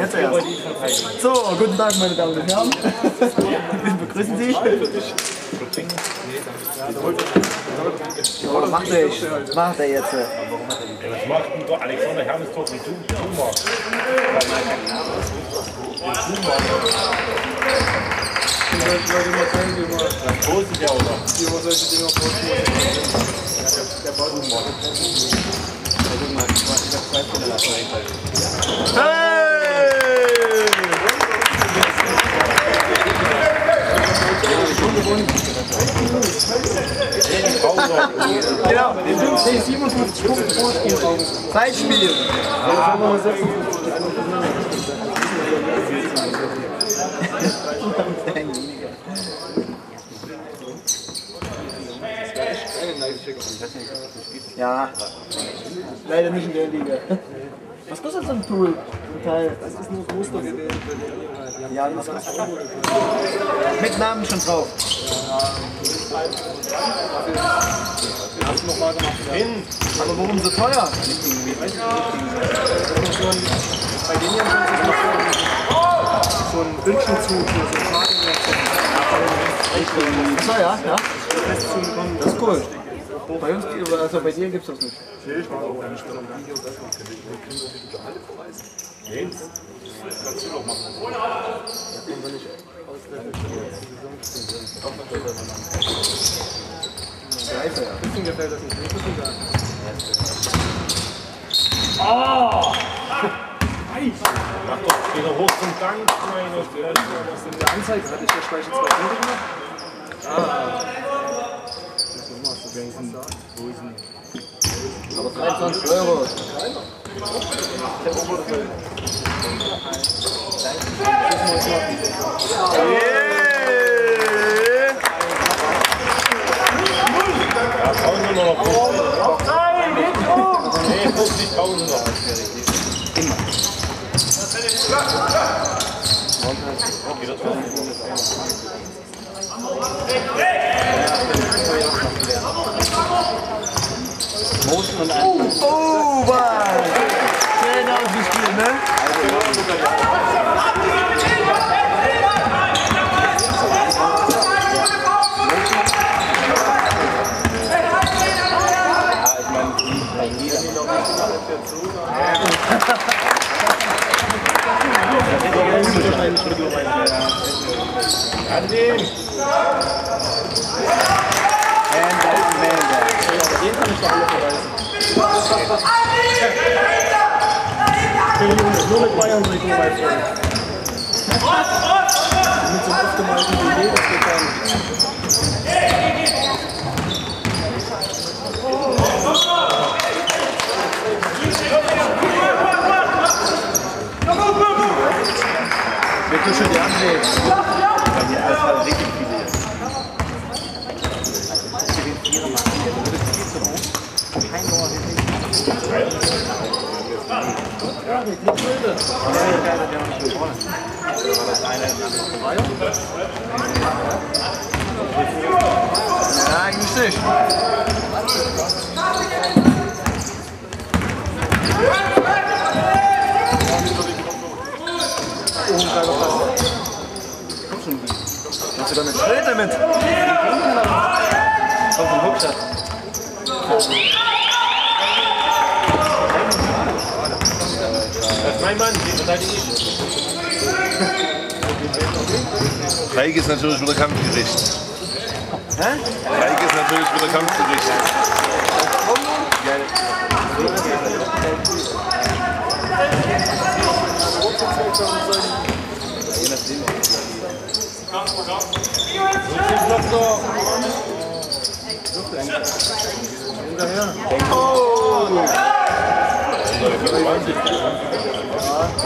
Jetzt erst. So, guten Tag, meine Damen und Herren. Wir begrüßen Sie. Oh, macht er, macht er jetzt. Was macht denn der Alexander Hermes doch mit Zuma? Das oder? Genau, den 50, 57 Punkte Vorsprung. Zeitspiel. Ja, leider nicht in der Liga. Was kostet so ein Tool? Ein Teil? Das ist nur das Muster gewählt für die Inhalt. Ja, das kostet schon. Mit Namen schon drauf. Ja. Aber warum so teuer? Bei denen hier so ein Bündchenzug, so ein Fahrradwerk. Teuer, ja? Kommen. Das ist cool. Bei uns, also bei dir gibt es das nicht. Scheiße, ja. Bisschen gefällt das nicht. Viel sagen. Mach doch wieder hoch zum Dank, meine Fresse. In der Anzeige hatte ich der Speicher zwei Punkte gemacht. Ah. Das nochmal so wenigstens sagen. Aber 23 Euro. Ja, 1000 noch. Nee, 50.000 noch. Oh, was? Schön ausgespielt, ne? Annehmen. Den kann ich doch alle verweisen. Nur mit Bayern-Trikot bei Freund. Mit so einem aufgemalten Delay, das geht gar nicht. Wir können schon die anlegen. Ja, eigentlich nicht. Hast du damit Schritt damit? Auf den Hookshot. Das ist mein Mann, den verteidige ich. Reik ist natürlich wieder Kampfgericht. Hä? Reik ist natürlich wieder Kampfgericht.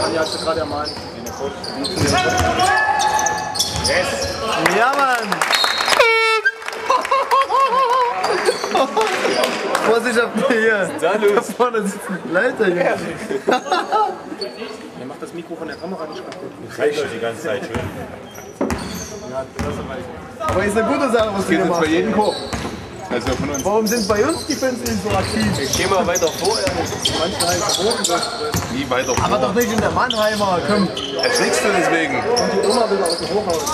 Anja hat gerade ermahnt. Ja, Mann! Vorsicht auf mir hier! Da vorne sitzt ein Leiter hier. Der macht das Mikro von der Kamera nicht kaputt. Reicht euch die ganze Zeit schön. Aber ist eine gute Sache, was du gemacht bei hast. jedem Korb. Also von uns. Warum sind bei uns die Fans nicht so aktiv? Geh mal weiter vor, ehrlich. Nie weiter Aber doch vor. nicht in der Mannheimer, komm. Erschrickst du deswegen? Die Oma will aus dem Hochhaus.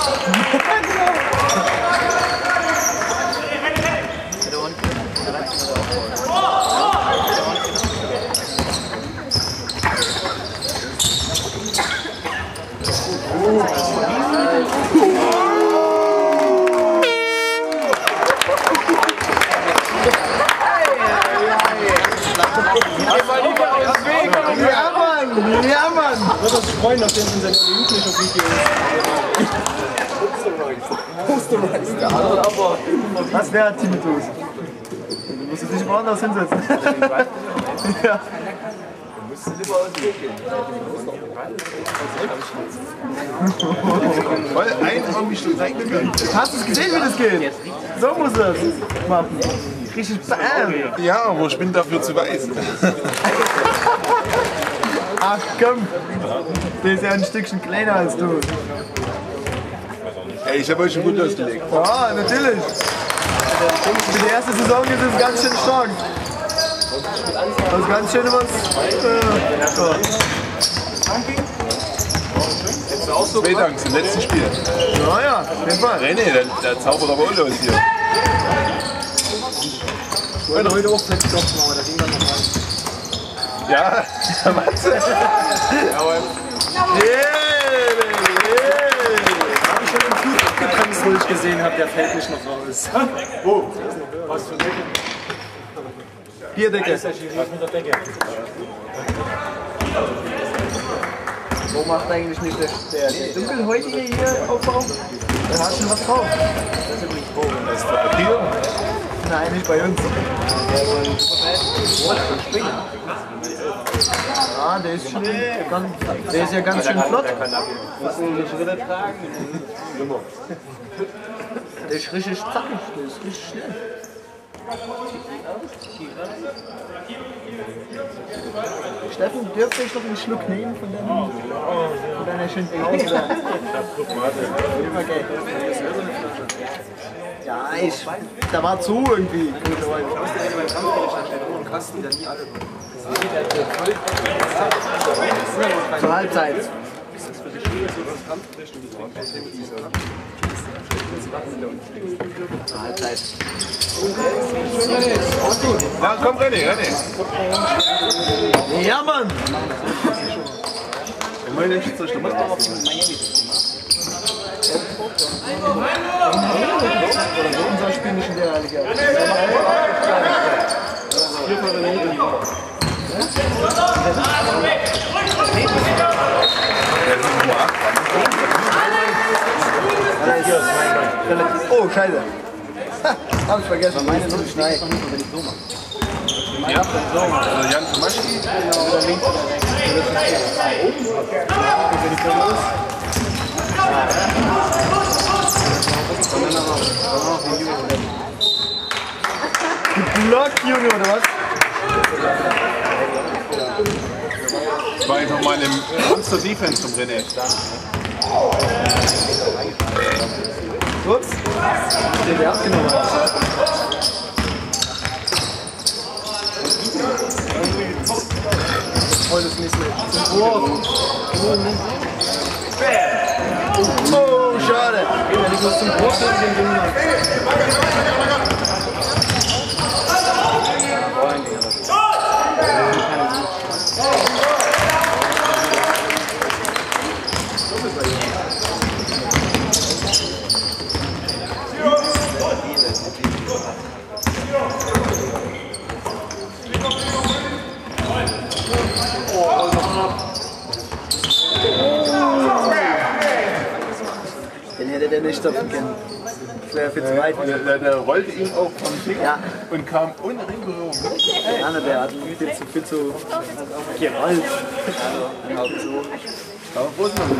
Ja, Mann! Ja, Mann! Wird er sich freuen, nachdem es in seinem jugendlichen Video ist. Der andere aber. Was wäre Tinnitus? Du musst dich nicht woanders hinsetzen. ja. Voll einarmig schon reingegangen. Hast du es gesehen, wie das geht? So muss es machen. Richtig bam. Ja, aber ich bin dafür zu weiß. Ach komm. Der ist ja ein Stückchen kleiner als du. Ey, ich habe euch schon gut ausgelegt. Ja, natürlich. Für die erste Saison ist es ganz schön stark. Das ist ganz schön was. Äh, so. Zwei Dank zum letzten Spiel. Naja, auf jeden Fall. Nee, der, der zaubert aber auch los hier. Ich wollte heute auch vielleicht doch aber da ging dann noch rein. Ja, was? Yeah, Habe ich schon im Flug abgebremst, wo ich gesehen habe, der fällt nicht noch raus. Bierdecke. Was mit der Decke? Wo macht eigentlich nicht der, der, der dunkelhäutige hier Aufbau? Der hat schon was drauf. Das ist der Papier. Nein, nicht bei uns. Der ist schon ganz, der ist ja ganz schön flott. Der ist richtig zackig, der ist richtig schnell. Steffen, dürfte ich noch einen Schluck nehmen von, deinem, von deiner schönen Pause da? Okay. Ja, ich, da war zu irgendwie. Zur Halbzeit. Zur Halbzeit. Ja, komm, René, René. Ja, Mann! Meine Schiedsrichter macht doch Oder unser Spiel nicht in der Liga. Oh, Scheiße. Ha, Hab ich vergessen. Meine ist schneit. Also Jan Tomaschki. Block, Junge, oder was? Ich war einfach mal im Monster Defense vom René. Ups. Den wir abgenommen haben. Heute ist nicht mehr. Oh, schade. Ich was zum Großteil den Ding mache. Den hätte der nicht stoppen können. Das wäre viel zu weit. Der, der, der rollte ihn auch vom Finger Ja, und kam ohne Ringberührung. Anne, der hat viel zu, viel zu gerollt. Aber wo ist man denn?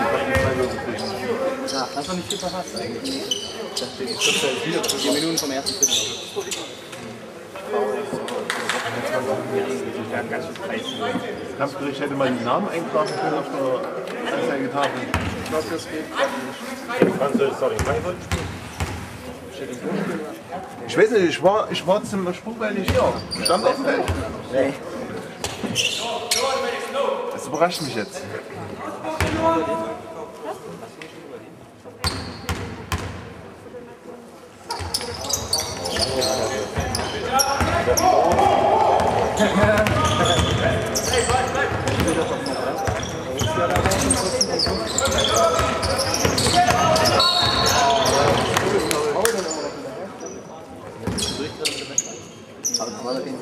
Ja, Hast du nicht viel verpasst eigentlich? Ich dachte, Schrift ist wieder vier Minuten vom ersten Viertel. Kampfgericht hätte mal den Namen eintragen können auf der Anzeigetafel. Ich glaube, das geht. Ich weiß nicht, ich war, ich war zum Sprungball nicht hier. Stand auf dem Feld. nee. Das überrascht mich jetzt.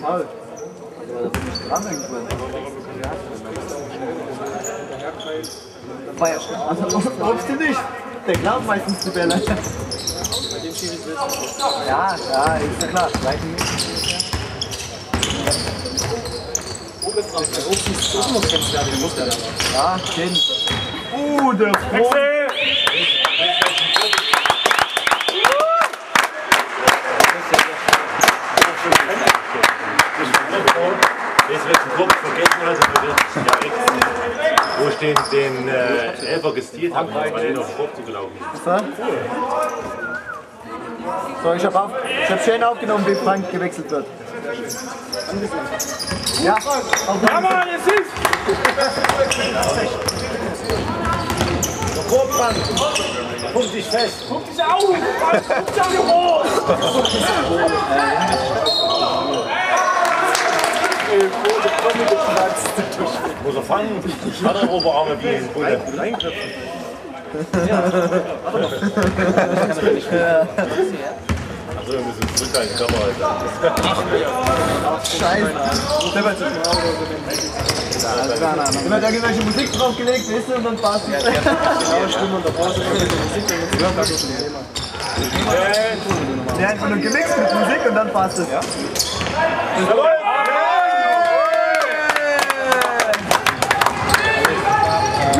War ja schon. Also, obst du nicht? Der glaubt meistens die Bälle. Ja, ja, ist ja klar. Ja, den. Uh, der Froh. Jetzt wird ein Kopf vergessen, also wir wird ja rechts, wo ich den, den äh, Elfer gestiert habe, weil der auf den Kopf zugelaufen ist. So. So, ich habe ich hab schön aufgenommen, wie Frank gewechselt wird. Ja, auf ja Mann, jetzt ist! Kopf ran! Pump dich fest! Guck dich auf! Guck dich auf! Muss er fangen, hat er Oberarme wie ein Bulle. Also wir müssen zurück an die Kamera. Scheiße. Immer da irgendwelche Musik draufgelegt, weißt du, und dann passt es. Ja, einfach nur gemixt mit Musik und dann passt es. Rebound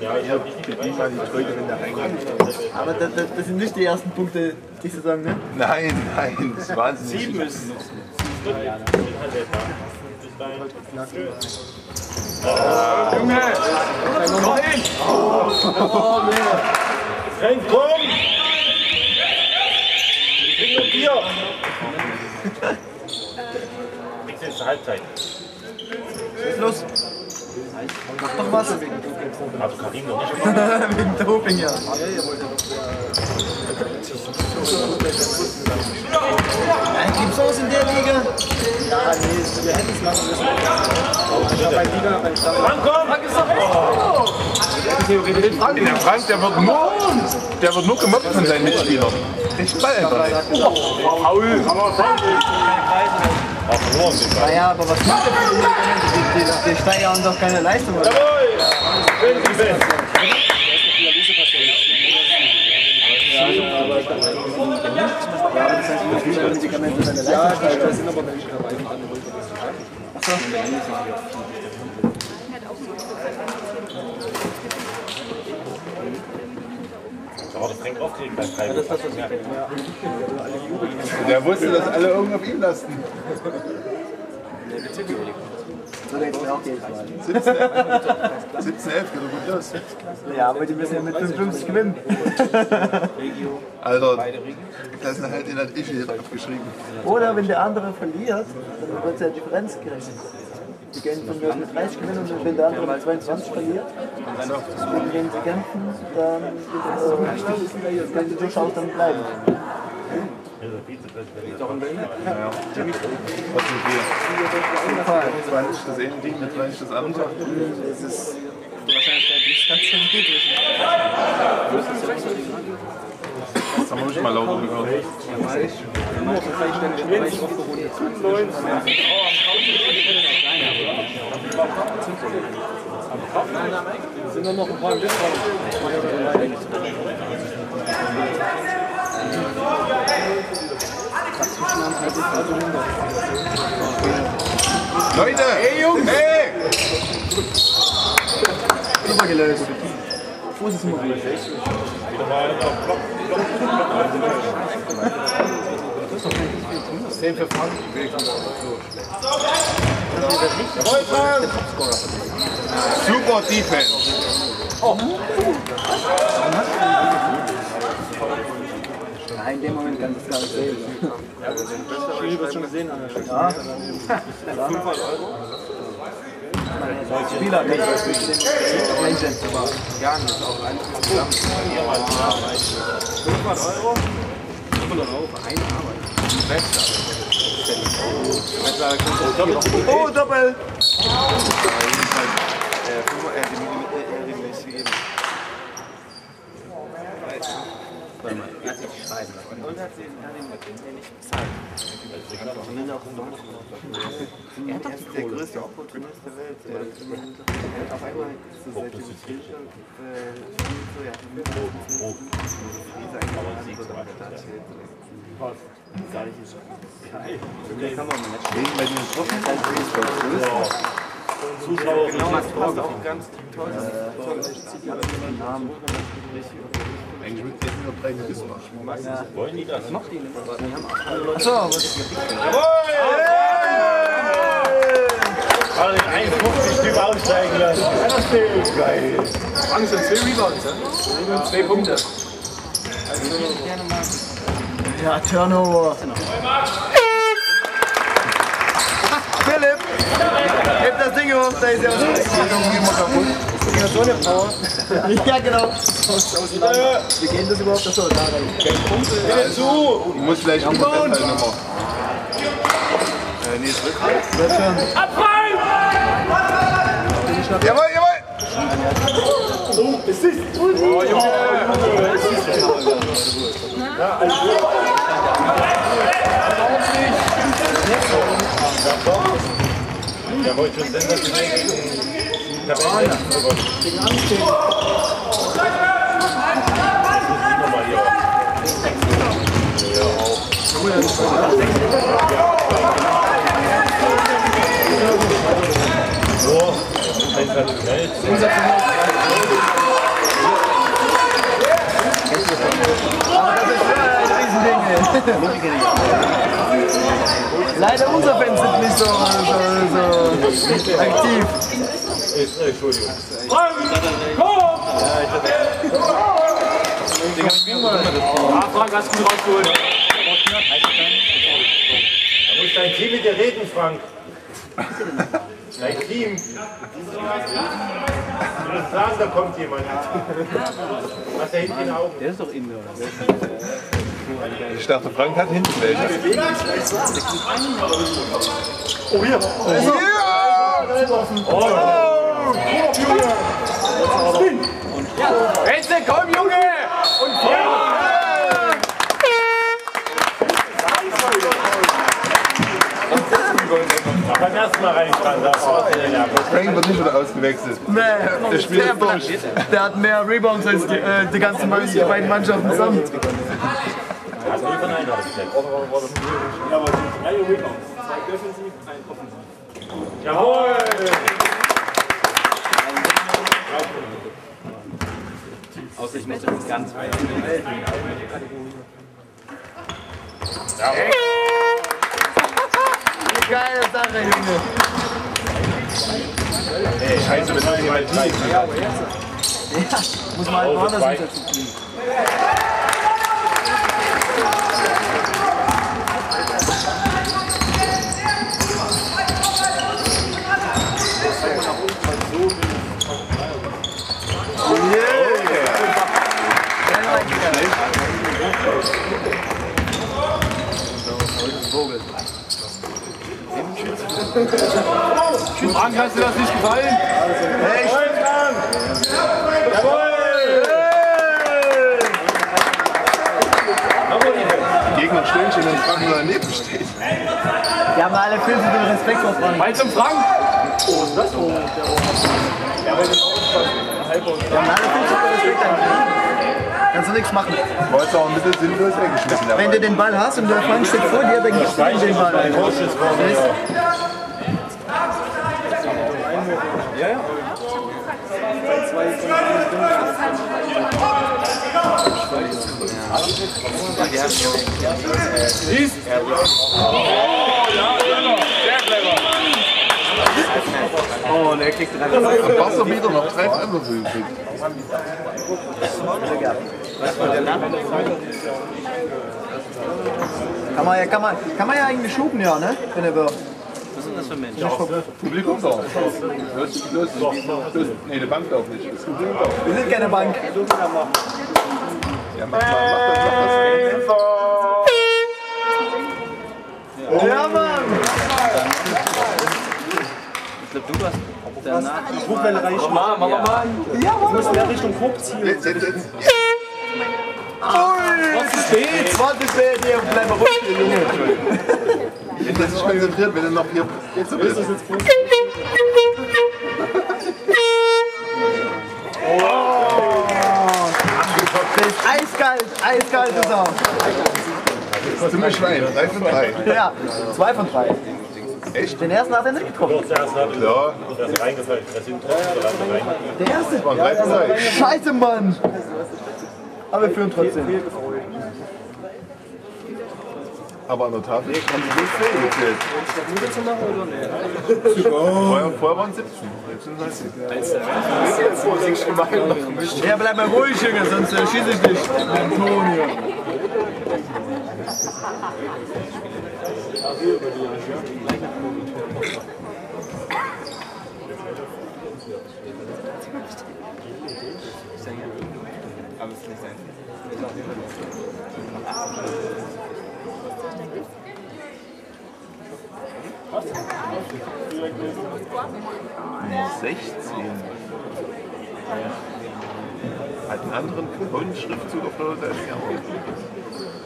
Ja, ich habe Mal die Tröte, wenn der reinkommt. Aber das, das, das sind nicht die ersten Punkte, die sie sagen, ne? Nein, nein, das ist wahnsinnig. sieben ist. Frank, komm! Ich krieg nur Bier! Nichts jetzt zur Halbzeit. Was ist los? Mach doch was. Hat Karim noch nicht. Wegen Doping, ja. Nein, gibt's sowas in der Liga? Ja, nee, wir hätten es machen müssen. Frank, komm! Der Frank, der wird nur, der wird nur gemobbt von seinen Mitspielern. Den Ball einfach nicht. Faul. Ach, verloren den Ball. Naja, aber was macht die, die, die, die steigern doch keine Leistung. Oder? Jawohl! Schön, die Best. Da hat der Frank aufgeregt beim Freiburg. Der wusste, dass alle irgendwie auf ihn lasten. Mal. 17, 11 geht doch gut los. Ja, aber die müssen ja mit 55 gewinnen. Alter, das ist halt in der Ische jetzt abgeschrieben. Oder wenn der andere verliert, dann wird ja Differenz gerechnet. Die gehen von mir mit 30 gewinnen und wenn der andere mit 22 verliert, gegen den sie kämpfen, dann können die durchaus dann bleiben. Trotzdem viel. 20 das eine Team, mit 20 das andere. Das ist die Wahrscheinlichkeit nicht ganz schön niedrig. Das haben wir nicht mal lauter gehört. Leute! Hey Jungs! Hey! Super gelöst. Fuß ist immer gut. Wieder mal auf Block. Zehn für Frank. Super Defense. Nein, in dem Moment kann das gar nicht sehen. Schiri wird schon gesehen haben. Ja. 500 Euro? Als Spieler kann ich das nicht einschätzen. Gar nicht, auch einfach zusammen. 500 Euro? 500 Euro für eine Arbeit. Beste Oh, Doppel! Äh, fünf- äh, die- die- äh, regelmäßig gegeben. Warte mal, er hat sich schreiben lassen. Und hat sie hat ihn nicht bezahlt. Und dann auch in Deutschland. Er hat doch die der größte Opportunist der Welt. Er hat auf einmal so seit dem äh, so, ja, Krise eingeladen Sag ich jetzt. Das kann man nicht Wegen bei den Truppen. Zuschauer Genau, das passt auch ganz toll. Eigentlich müsste jetzt nur drei Gewiss machen. Wollen die das? Achso, was? Alle 51 Typ aussteigen lassen. Das ist geil. Sind zwei Rebounds, ja? Zwei Punkte. Ja, Turnover. Philipp, heb das Ding hoch, da ist ja Ja, so eine Frau. Ja, genau. Wie geht das überhaupt? Achso, da rein. Du musst vielleicht auch mal nochmal. Äh, nee, ist. Wird schon. Jawohl, jawohl! Ja, wollte schon sensationell gegen Gewonnen. Nochmal hier. So, sensationell. Leider unsere Fans sind nicht so, so, so aktiv. Äh, Entschuldigung. Ah, Frank, hast du gut rausgeholt. Da muss dein Team mit dir reden, Frank. Dein Team. Du musst sagen, da kommt jemand. Was da hinten in den Augen? Der ist doch Indoor. Ich dachte, Frank hat hinten welche. Reste, komm, Junge! Ach, beim ersten Mal reingefahren, da war es in der Frank wird nicht wieder ausgewechselt. Nee, Der Spiel ist durch. der hat mehr Rebounds als die, äh, die ganzen Mann- die beiden Mannschaften zusammen. Also nie von einer habe ich jetzt. Jawohl! Außer ich möchte das ganz weit. Geile Sache, Junge. Ey, scheiße, wenn du jemand zeigst. Muss man halt woanders hinsetzen. Frank, hast dir das nicht gefallen? Die Gegner stehen schon und Frank nur daneben steht. Die haben alle viel zu viel Respekt vor Frank. Ball zum Frank! Die haben alle viel zu viel Respekt an Frank. Kannst du nichts machen. Wolltest du auch ein bisschen sinnlos weggeschmissen Wenn du den Ball hast und der Frank steht vor dir, dann gibst du ihm den Ball. Mein Coach ist vor mir. Wir haben hier Oh, der kriegt drei. Wasser wieder noch drei andere übrig. Kann man, ja- kann, man, kann man ja eigentlich schuben, ja, ne? Wenn er will. Was sind das für Menschen? Publikum los, los. Nee, die Bank darf nicht. Das Publikum darf. Wir sind keine Bank. Ja, mach mal, mach das, mach das. Ja, Mann! Ich glaube, du hast danach Druckwelle reicht. Mann, mach mal. Ja, Mann! Muss mehr Richtung Kopf ziehen. Jetzt, jetzt, jetzt. Ist? Was ist spät? Hier, bleib mal ruhig, Junge. Wenn der sich konzentriert, wenn er noch hier. Jetzt so ist. Der ist eiskalt, eiskalt ist er. Ziemlich Schwein. Drei von drei. Ja, zwei von drei. Echt? Den ersten hat er nicht getroffen. Kurz erst hat Ja, er ist. Er ist. Der erste. von drei. Scheiße, Mann! Aber wir führen trotzdem. Aber an der Tafel haben sie nicht gezählt. Vorher, vorher waren 17. Jetzt sind es 19. Ja, bleib mal ruhig, Junge, sonst äh, schieße ich dich. Dem Ton hier. Aber 16. Hat einen anderen Schriftzug auf der Hose als er auch.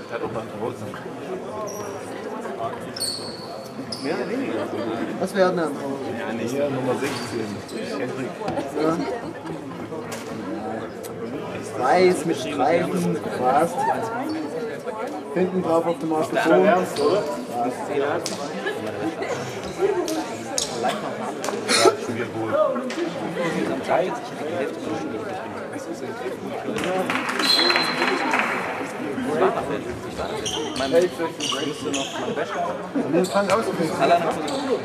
Der hat auch mal draußen. Mehr oder weniger. Was werden dann? Hier Nummer 16. Hendrik. Weiß mit Streifen, fast. Hinten drauf auf dem. Mein müsste noch den Frank ausgewählt. Alle anderen so.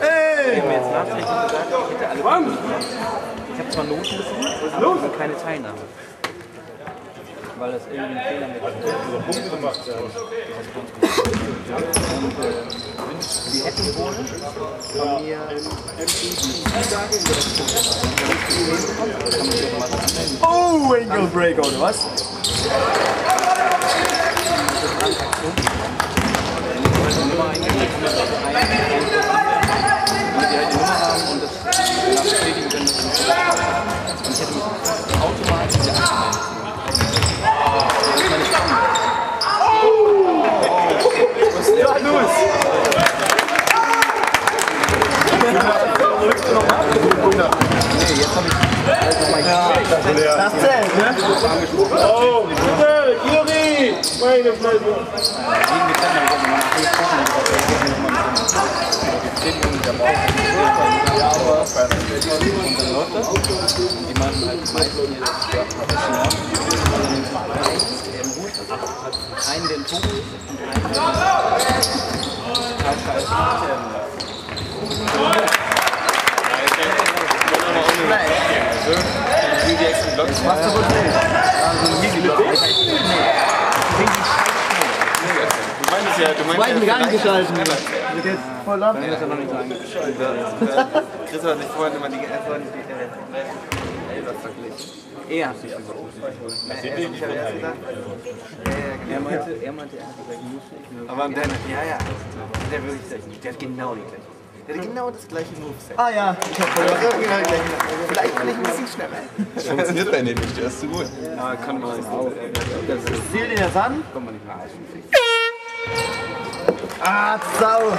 Ey! mir jetzt nachträglich gesagt, ich hätte alle. Ich habe zwar Noten aber keine Teilnahme. Weil das irgendwie ein Fehler mit Punkte gemacht. Die hätten wohl von mir. Oh, Ankle Break, oder was? Nummer eingegeben, damit die halt die Nummer haben und das danach bestätigen können. dass es so ist. Und ich hätte mich automatisch wieder angemeldet. Aber das ist meine Stamm. Das zählt, ne? Oh, bitte, Juri! Meine Fresse. Die meinen halt die meisten hier, das ist ja professionell. Und einen Hut, einen, der ein Vogel ist und einen, der total scheiße ist. Machst du gut nicht. Du meinst ja, du meinst Zweiten Gang geschalten. Mir geht's voll ab. Das hat noch nicht eingeschrieben. Chris hat sich vorhin immer die vorhin die äh, Elber verglichen. Er hat sich gesagt. Ich habe erst gedacht, er meinte, er meinte, er hat die gleichen Moves. Aber der, ja, ja, der wirklich Der hat genau die gleichen. Der hat genau das gleiche Moveset. Ah ja, ich hab genau gleichen. Vielleicht bin ich ein bisschen schneller. Funktioniert bei dem nicht, der ist zu gut. Ja, kann man nicht. Das ist, Ziel den jetzt an. kommt man nicht mehr. Ah, Sau.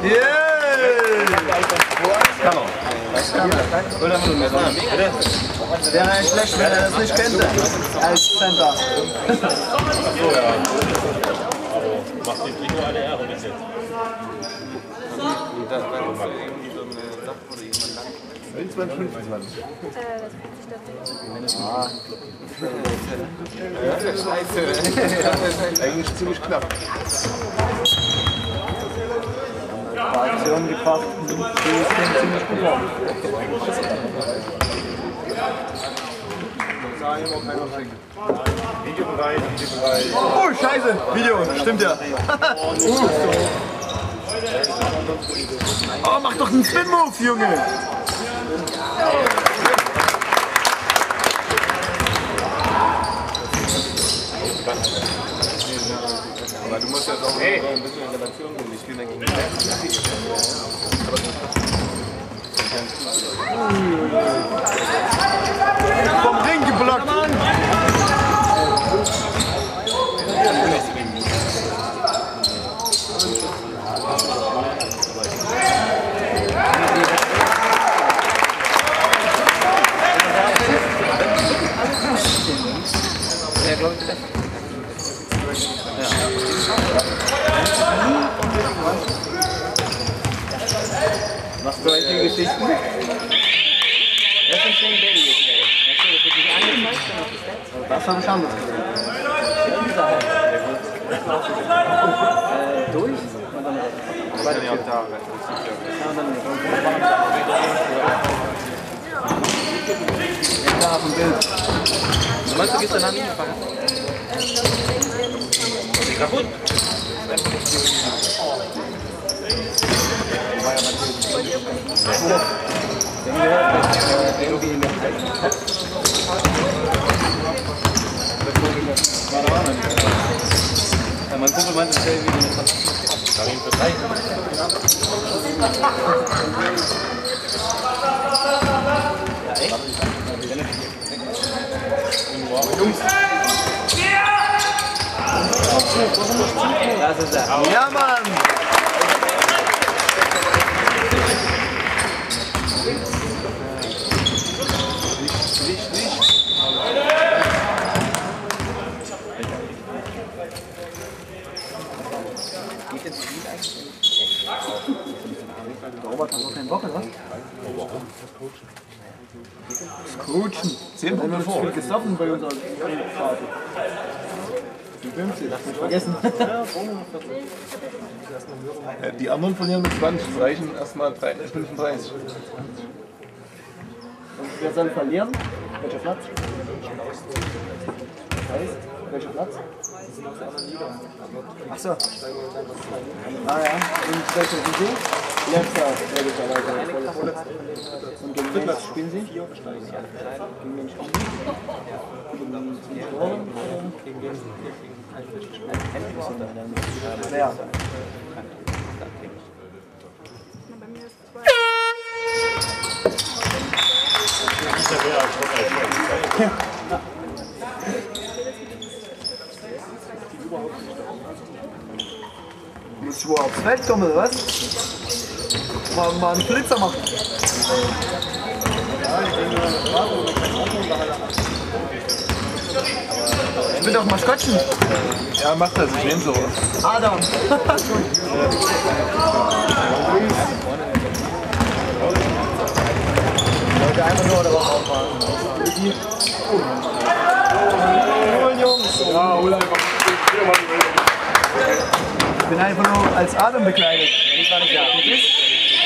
Yeah! er. Wäre eigentlich schlecht, wenn er das nicht könnte. Als Center. So, ja. Aber macht die Trikot alle Ehre bis jetzt. Da war doch irgendwie so eine Sache, wo jemand lang. 25, 25. Scheiße. Eigentlich ziemlich knapp. Aktion gebracht. Die ist ziemlich gut war. Videobereich, Videobereich. Oh, scheiße. Video, stimmt ja. oh, mach doch einen Spin-Move, Junge. Aber du musst ja auch ein bisschen in Relation bringen. Ich spiele dann gegen die Vom Ring geblockt. Bild. Meinst du, gehst du dann nicht fahren? Kaputt. Irgendwie in der Ja, mein Kumpel meinte, das wäre irgendwie eine Karin für drei. Das ist er. Ja, Mann! 10 Punkte ja, vor. gesoffen bei unserer Party. Die 50, lass mich vergessen. ja, die anderen verlieren mit 20, es reichen erstmal 35. Und wer soll verlieren? Welcher Platz? Das heißt, welcher Platz? Achso. Ah ja, und welcher Wieso? Und gegen wen spielen Sie? Gegen wen spielen Sie? Gegen die Toren? Gegen wen? Ja. Ist ja mehr als Gott als Muss ich wohl aufs Feld kommen, oder was? Mal, mal einen Flitzer machen. Ich will doch Maskottchen. Ja, macht das, ich nehme sowas. Adam. Leute, einfach nur darauf aufpassen. Holen, Jungs. Ja, hol einfach. Mal. Ich bin einfach nur als Adam bekleidet. Ich war nicht da.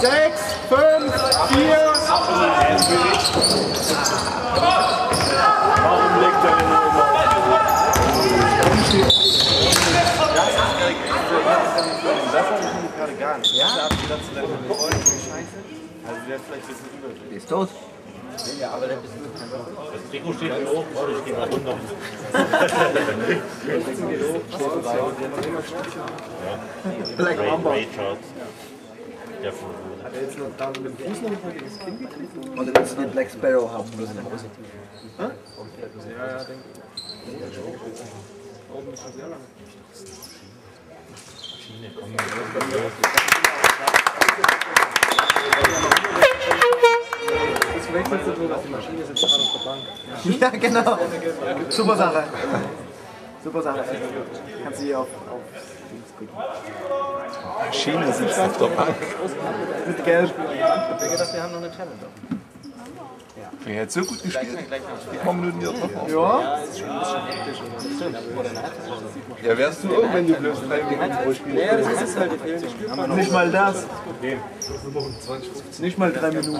Sechs, fünf, vier. Warum legt er den immer? Das habe ich nämlich gerade gar nicht. Ja? Ich habe gedacht, zu deinem Freund, Scheiße. tot. Das Trikot steht hier hoch. Warte, ich gehe mal runter. Black Mamba. Ray Charles. Der von Oder willst du den Black Sparrow haben müssen? Das wechselt so, dass die Maschine sitzt gerade auf der Bank. Ja, genau. Super Sache. Super Sache. Kannst du hier auf, Maschine sitzt auf der Bank. Mit Gelb. Ich hab gedacht, wir haben noch eine Challenge. Wer hat so gut gespielt? Ein paar Minuten hier drauf. Ja. Ja, wärst du auch, wenn du bloß drei Minuten pro Spiel Ja, das ist halt. Nicht mal das. Nicht mal drei Minuten.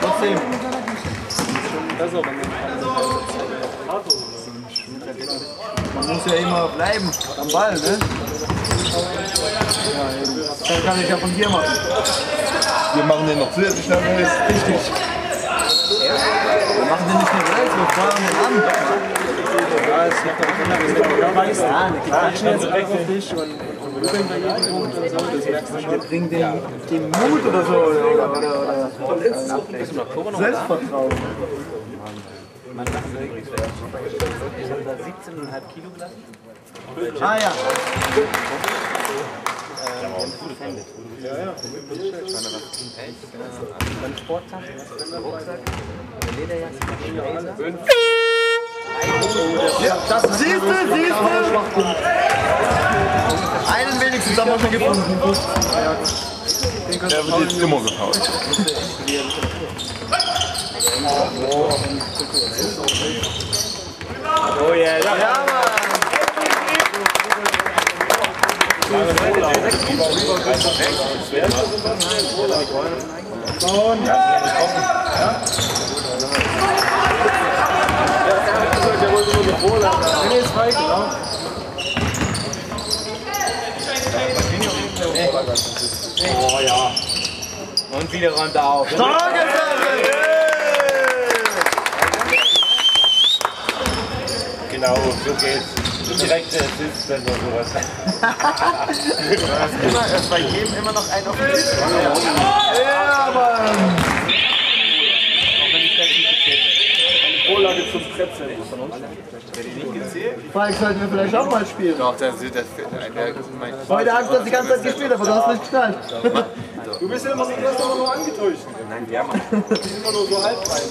Trotzdem. Besser, wenn man Man muss ja immer bleiben am Ball, ne? Ja, eben. Das kann ich ja von dir machen. Wir machen den noch zusätzlich schnell. Richtig. Wir machen den nicht nur selbst, wir feuern den an. Ja, es du da weißt, Ja, ne, klar. klatschen jetzt einfach auf dich und, vermöbeln bei jedem Punkt und so, das merkst du Wir schon. bringen den, den Mut oder so. Oder, oder, oder Selbstvertrauen. Ich habe da 17,5 Kilo gelassen. Ah ja. Dann Sporttasche, Rucksack, Lederjacke, Blazer. Das siehst du, siehst du. Einen wenigstens haben wir schon gefunden. Der wird jetzt immer gefault. Oh yeah, ja. Ja, Mann. Frei, genau. Und wieder räumt er auf. Starke Sache. Genau, so geht's. Direkte Assistent und sowas. Immer, es bei jedem immer noch ein auf den Tisch. Ja, Mann. Vorlage zum Brettzettel. Falk sollten wir vielleicht auch mal spielen. Doch, das, das, das, mein Heute hast du das die ganze Zeit gespielt, aber du hast nicht geknallt. Du bist ja immer, hast immer nur angetäuscht. Nein, der Mann. Die sind immer nur so halb rein.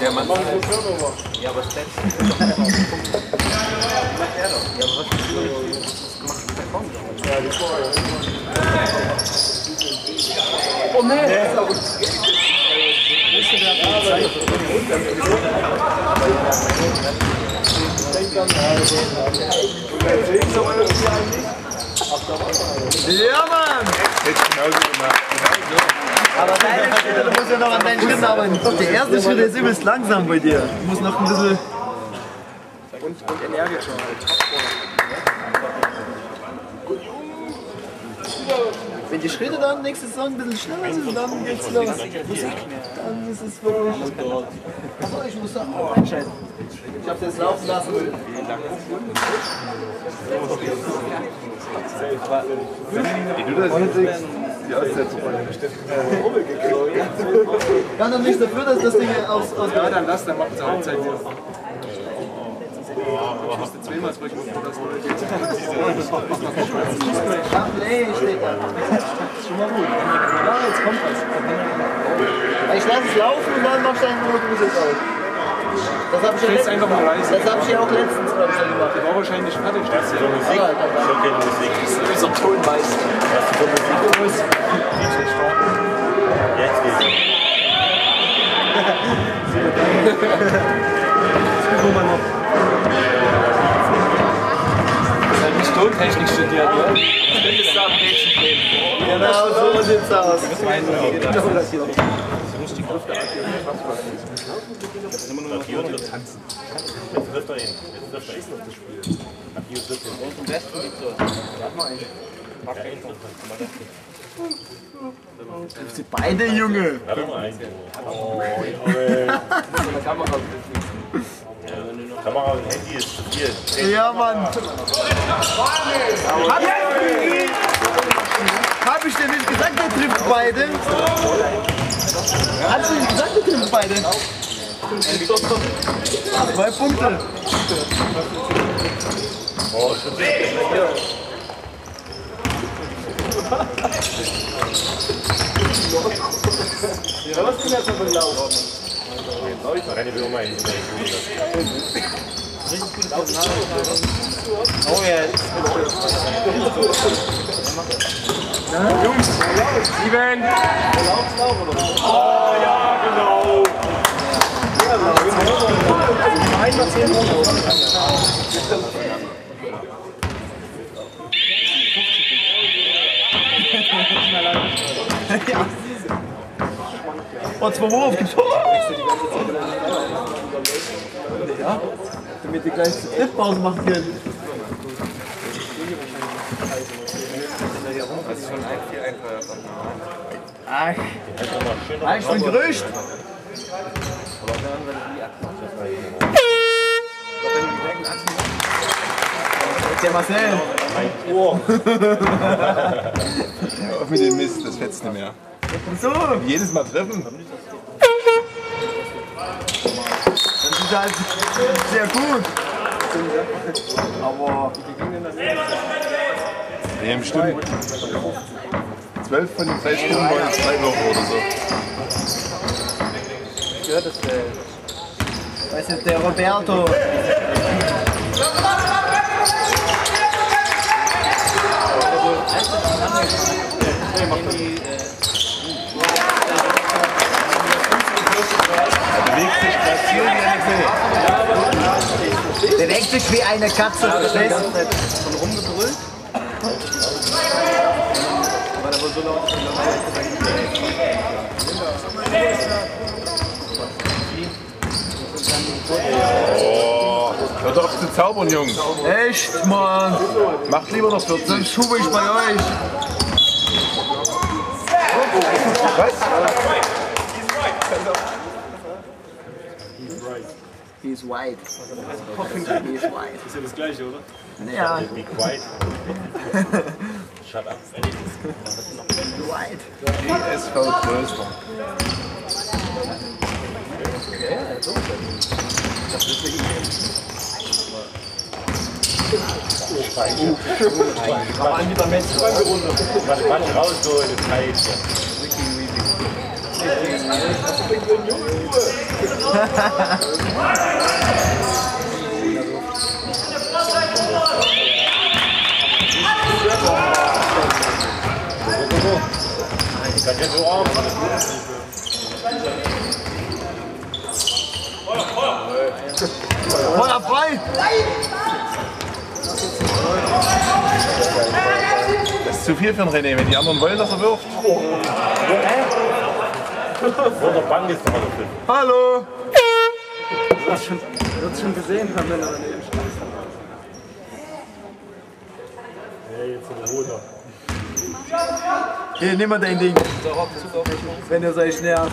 Der Mann. Machen wir Turnover. Ja, aber Stats. Ja, aber was ist das gemacht? Oh nee. Ja, Mann! Hätte genauso gemacht. Aber deine Schritte, du musst ja noch an deinen Schritten arbeiten. Der erste Schritt ist übelst langsam bei dir. Du musst noch ein bisschen. Und, und energischer halt. Wenn die Schritte dann nächste Saison ein bisschen schneller sind, dann geht's los. Dann ist es wirklich. Achso, ich muss da auch einschalten. Ich hab das laufen lassen. Wie du das hinkriegst, die Aussetzung. Kann doch nichts dafür, dass das Ding aus. aus Ja, dann lass, dann macht es Halbzeit wieder. Du zweimal zurück, das geht. Ach nee, steht da. Das ist schon mal gut. Ja, jetzt kommt was. Ich lasse es laufen und dann machst du einfach nur Musik aus. Das habe ich, ja einfach mal leise. das hab ich ja auch letztens, glaube ich, schon gemacht. Der war wahrscheinlich fertig. Hast du für Musik? Ja, Schon keine Musik. Dieser Tonmeister. Hast du für Musik? Jetzt geht's. Tontechnik studiert, ne? Genau so sieht's aus. Genau das hier. Nach hier wird tanzen. Jetzt trifft er ihn. Jetzt trifft er ihn. Nach hier trifft er ihn. Im Westen liegt so. Sie beide Junge. Warte mal ein. Oh, Junge. Kamera und Handy ist hier. Ja, Mann. Hab ich, hab ich dir nicht gesagt, der trifft beide? Hast du nicht gesagt, der trifft beide? Zwei Punkte. Oh, schon sehr. Renne wir um ein. Oh ja, Steven! Und zwei Wurf getroffen. Ja, damit die gleich zur Trittpause machen einfacher. Ach, ah, ich bin gerücht. Der Marcel. Auf mit dem Mist, das fetzt nicht mehr. So, Jedes Mal treffen. ist er halt sehr gut. Aber Nee, bestimmt. Zwölf von den drei Stunden waren jetzt zwei Wochen oder so. gehört das äh, Weißt du, der Roberto. Bewegt sich Brasilien wie eine Fee. Bewegt sich wie eine Katze, verstehst du? Von rumgebrüllt. Weil er wohl so laut ist, Oh, hört auf zu zaubern, Jungs. Echt, Mann. Macht lieber noch 40. Sonst schube ich bei euch. Was? He's white. He's white. Ist ja das gleiche, oder? Ja, Be quiet. Shut up. white. GSV Größter. Warte, warte raus, so in den Zeit. Ich kann ja so arm. Feuer frei! Das ist zu viel für einen René. Wenn die anderen wollen, dass er wirft. Vor der Bank ist noch drin. Hallo! Wird schon gesehen haben, wenn er daneben steht. Hey, jetzt sind wir runter. Hier, nimm mal dein Ding. Wenn ihr euch nervt.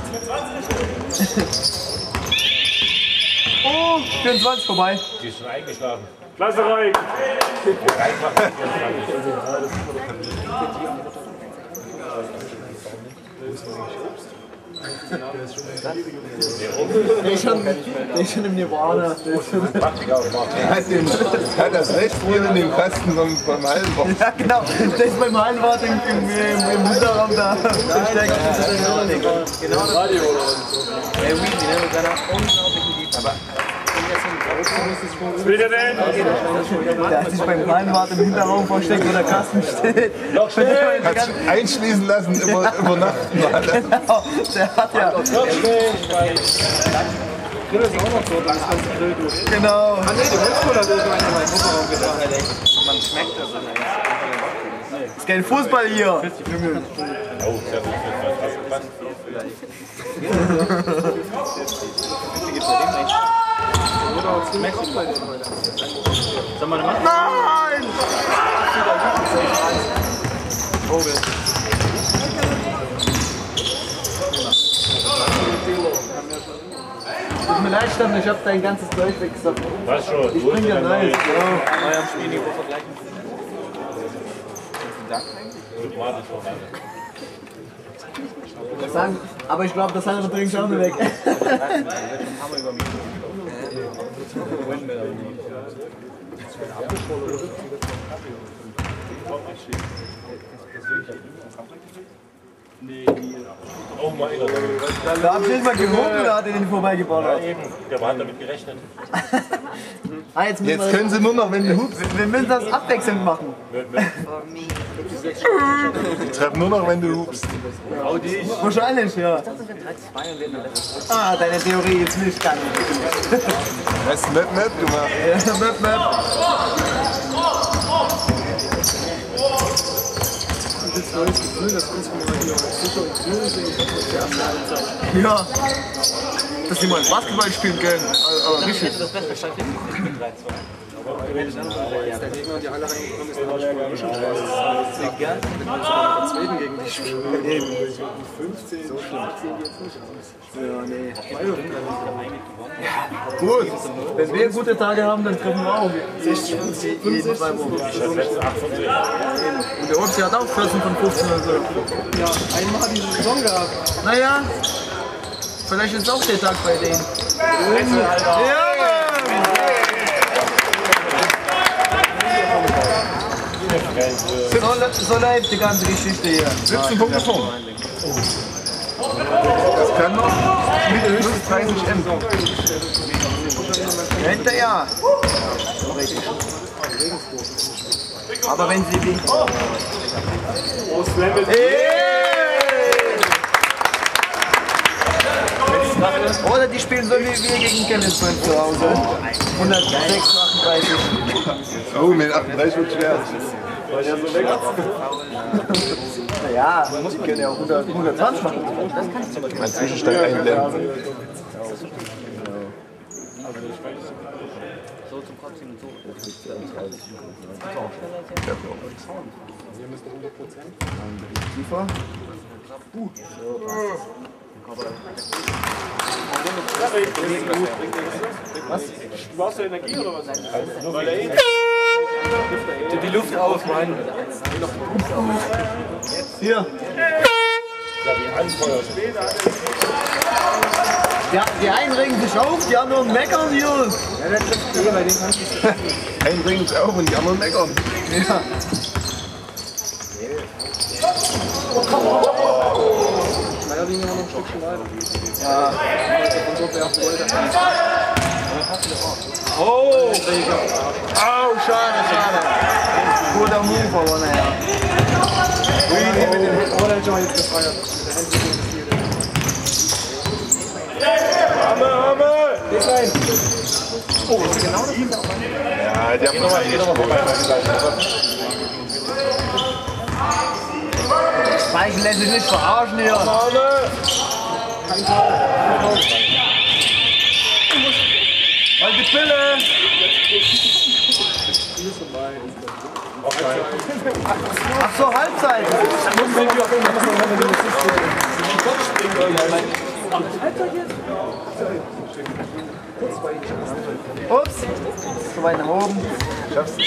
Oh, 24 vorbei. Die ist schon eingeschlafen. Klasse, Reik! Der ist schon, der ist schon im Nirvana. Der ist schon, Er hat, den, hat das recht wohl in den Kasten vom Hallenbach. ja, genau. Der ist beim Hallenwart im, im, im, im Hinterraum da versteckt. Genau das Radio oder so. Ey, Weezy, ne, mit seiner unglaublichen Liebe. Was der denn? Der hat sich beim Hallenwart im Hinterraum versteckt, wo der Kasten steht. Noch schnell! Hat sich einschließen lassen über, über Nacht. Genau, der hat ja. Grill ist auch noch so, langsam Grill durch. Genau. Ah, nee, die Holzkohle hat irgendwann in meinen Kofferraum getan. Man schmeckt das an der Ist kein Fußball hier. Oh, sehr gut. Was, was, Sag mal. Nein! Vogel. Tut mir leid, Stefan, ich hab dein ganzes Zeug weggesagt. Was schon? Ich bring dir neues. Ja. Eurem Spielniveau vergleichen. Diplomatische Vorrang? Sagen, aber ich glaube, das andere bringt auch nicht weg. Oh mein Gott. Da hab ich nicht mal gehoben, da hat er den vorbeigebaut. Ja, eben. Der hat damit gerechnet. Ah, jetzt Jetzt wir, können sie nur noch, wenn hupst. wir müssen das abwechselnd machen. Die treffen nur noch, wenn du hupst. Hau dich. Wahrscheinlich, ja. Ah, deine Theorie ist nicht ganz. Hast Map Map gemacht? Ja, Map Map. Und jetzt neues Gefühl, dass unsere mal hier sicher und cool sind, dass wir erste Halbzeit. Ja. Dass die mal Basketball spielen können. Aber richtig. Das ist das Beste, ich 3-2. Gut. Wenn wir gute Tage haben, dann treffen wir auch. 60, 15, 2 Wochen. Und der Hoxie hat auch 14 von 15 oder so. Ja, einmal hat diese Saison gehabt. Naja, vielleicht ist es auch der Tag bei denen. Ja, Ja! So, so läuft die ganze Geschichte hier. 17 Punkte vor. Das kann noch mit höchstens 30 enden. Hinterher. Aber wenn sie wie. Oder die spielen so wie wir gegen Chemnitz zu Hause. 106, 38. Oh, mit 38 wird schwer. Naja, die können ja auch 100, 120 machen. Mein Zwischenstand einblenden. So zum Kotzen und so. Tiefer. Warst du Energie oder was? Weil er eh Die Luft auf, Mann. Hier. Ja, die einen regen sich auf, die anderen meckern hier. Einen bringen es auf und die anderen meckern. Ja. Schleierlinie war noch ein Stückchen weiter. Ja. Von dort werfen wollte. Oh! Au, schade, schade. Guter Move, aber naja. Mit den Händen. Oh, der hat schon mal jetzt gefeiert. Mit der Hände Ja, die haben nochmal Speichel lässt sich nicht verarschen hier. Halt die Pille! Ach so, Halbzeit. Ups, so weit nach oben. Schaffst du.